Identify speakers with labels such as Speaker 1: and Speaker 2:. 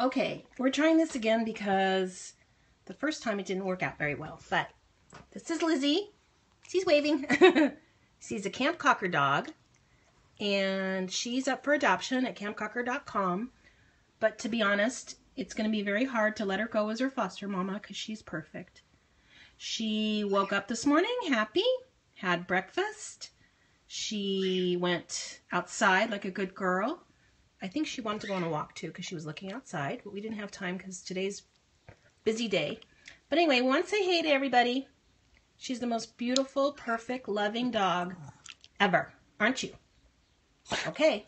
Speaker 1: Okay, we're trying this again because the first time it didn't work out very well. But this is Lizzie. She's waving. she's a Camp Cocker dog. And she's up for adoption at campcocker.com. But to be honest, it's going to be very hard to let her go as her foster mama because she's perfect. She woke up this morning happy, had breakfast. She went outside like a good girl I think she wanted to go on a walk too because she was looking outside, but we didn't have time because today's busy day. But anyway, we want to say hey to everybody. She's the most beautiful, perfect, loving dog ever, aren't you? Okay.